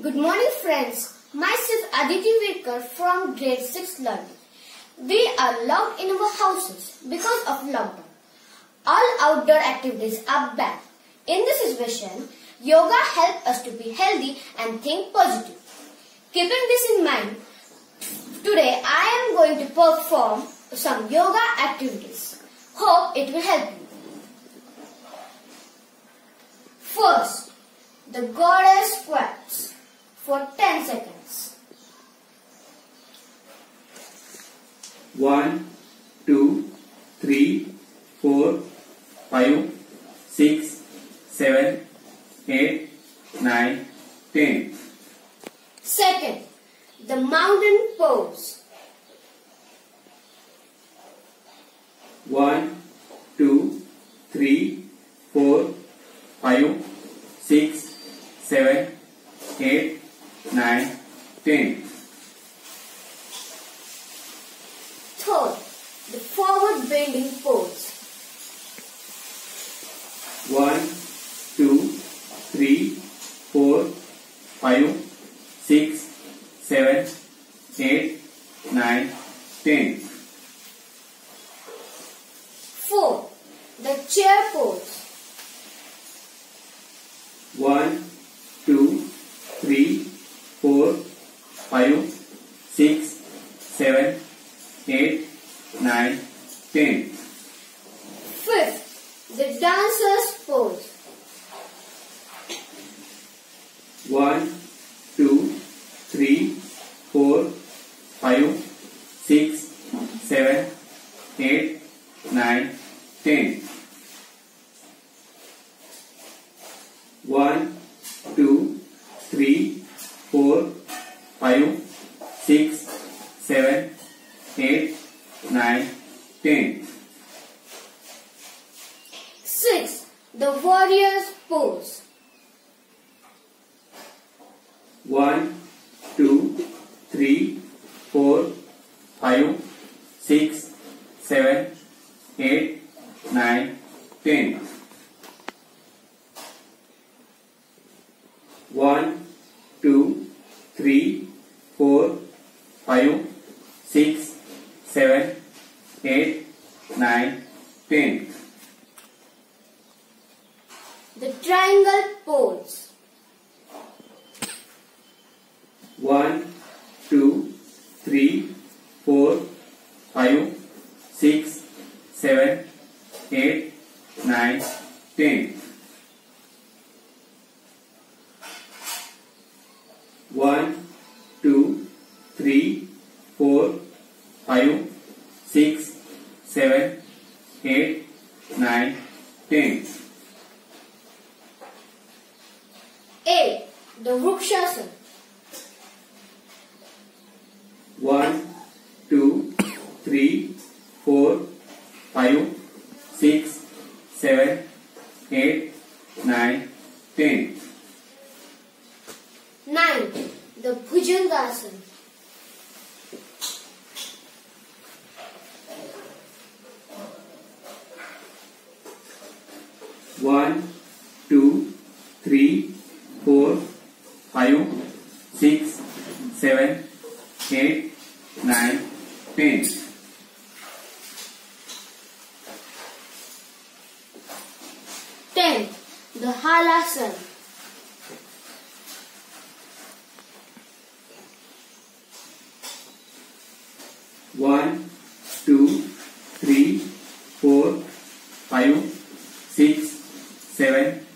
Good morning friends. Myself Aditi Virkar from grade 6 learning. We are locked in our houses because of lockdown. All outdoor activities are banned. In this situation, yoga helps us to be healthy and think positive. Keeping this in mind, today I am going to perform some yoga activities. Hope it will help you. First, the goddess squats for 10 seconds. 1, 2, 3, 4, 5, 6, 7, 8, 9, 10. Second, the mountain pose. 1, 2, 3, 4, 5, 6, 7, bending pose. One, two, three, four, five, six, seven, eight, nine, ten. four, the chair pose. One, two, three, four, five, six, seven, eight, nine, ten. Fifth, the dancer's pose. One, two, three, four, five, six, seven, eight, nine, ten. One, two, three, four, five, six, seven, eight, nine, ten. Sixth, the warrior's pose. One, two, three, four, five, six, seven, eight, nine, ten. One, two, three, four, five, six, seven, 8, 9, 10. The triangle pose. 1, 2, 3, 4, 5, 6, 7, 8, 9, 10. 1, 2, 3, Eight, the Vrukshasana. One, two, three, four, five, six, seven, eight, nine, ten. Nine, the Bhujangasana. One, two, three, four, five, six, seven, eight, nine, ten. Ten, the Halasana. One, two, three, four, five, six, seven,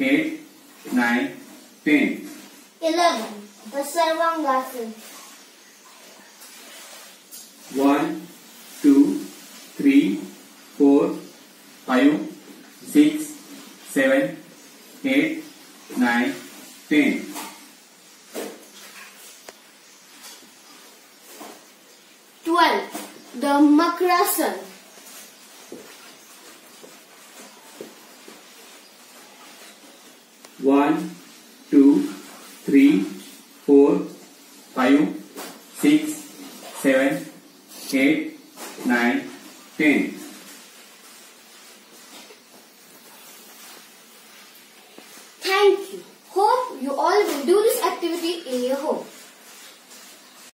eight, nine, ten. Eleven, the Sarvangasana. One, two, three, four, five, six, seven, eight, nine, ten. Twelve, the Makrasana. One, two, three, Thank you. Hope you all will do this activity in your home.